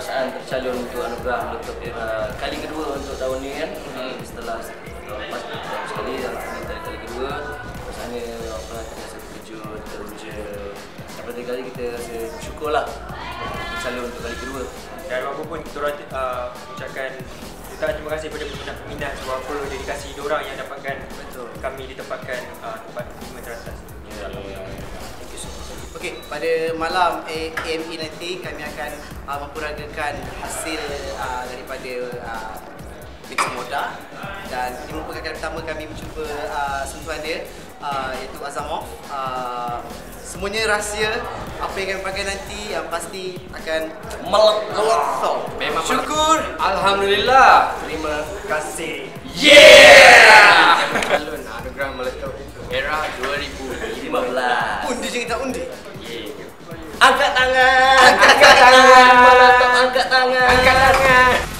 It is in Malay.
perasaan tercalon untuk anugerah untuk uh, kali kedua untuk tahun ni kan hmm. setelah lepas tahun sekali dan kali, kali, kedua rasanya apa kita rasa terkejut teruja dapat tiga kali kita rasa bersyukur lah tercalon untuk kali kedua dan apapun kita orang uh, ucapkan kita terima kasih kepada peminat-peminat sebab apa dedikasi diorang yang dapatkan Betul. kami ditempatkan uh, tempat lima teratas. Okey, pada malam AME nanti kami akan uh, memperagakan hasil uh, daripada uh, Mix Moda dan ini merupakan kali pertama kami mencuba uh, sentuhan dia uh, iaitu Azamov. Uh, semuanya rahsia apa yang kami pakai nanti yang pasti akan melekat. Memang Syukur. Alhamdulillah. Terima kasih. Yeah. Calon anugerah meletup era 2015. 15 Undi je kita undi. Angkat tangan. Angkat tangan. Angkat tangan. Angkat tangan. Angkat tangan.